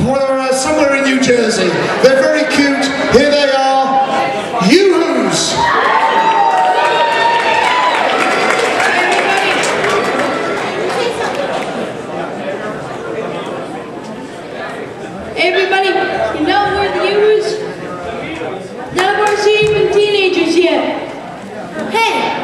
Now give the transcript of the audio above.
well, they're uh, somewhere in New Jersey. They're very cute. Here they are. YooHoos. Everybody, you know where the YooHoos? None of us are even teenagers yet. Hey,